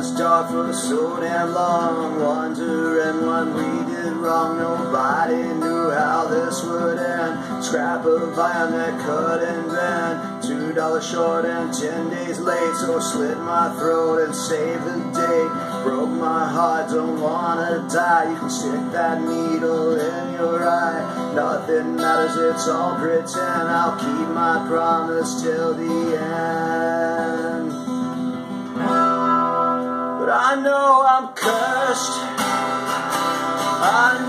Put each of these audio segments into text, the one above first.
was dark for so damn long, wondering what we did wrong. Nobody knew how this would end. Scrap of iron that cut and bend. Two dollars short and ten days late, so slit my throat and save the day. Broke my heart, don't wanna die. You can stick that needle in your eye. Nothing matters, it's all pretend. I'll keep my promise till the end. Know I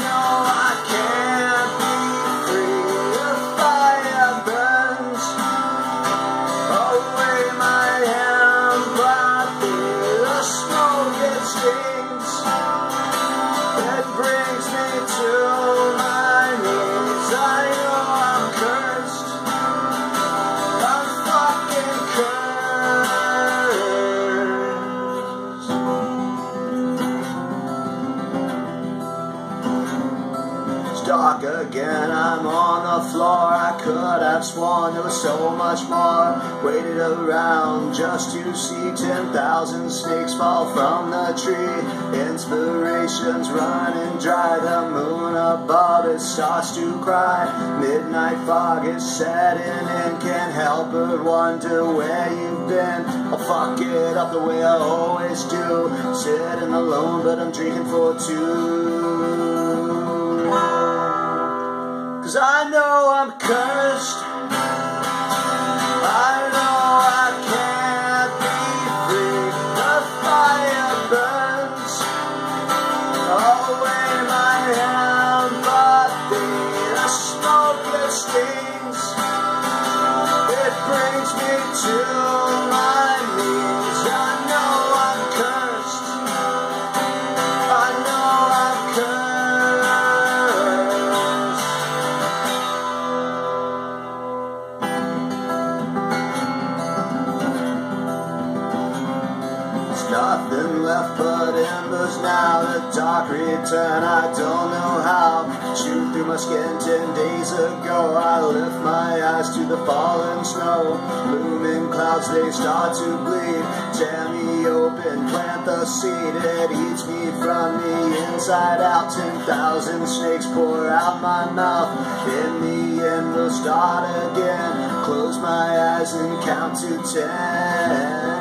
dark again, I'm on the floor. I could have sworn there was so much more. Waited around just to see 10,000 snakes fall from the tree. Inspiration's running dry, the moon above it starts to cry. Midnight fog is setting in, can't help but wonder where you've been. I'll fuck it up the way I always do. Sitting alone, but I'm drinking for two. I'm cursed. I know I can't be free. The fire burns oh, away my empathy. The smoke it stings. Nothing left but embers now. The dark return, I don't know how. Shoot through my skin ten days ago. I lift my eyes to the falling snow. Looming clouds, they start to bleed. Tear me open, plant the seed. It eats me from the inside out. Ten thousand snakes pour out my mouth. In the end, we'll start again. Close my eyes and count to ten.